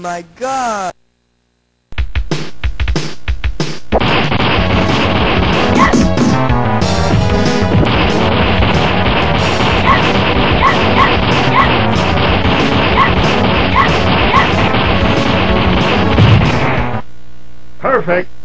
my god! Perfect.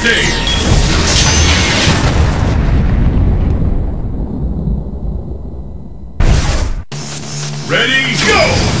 stage. Ready, go!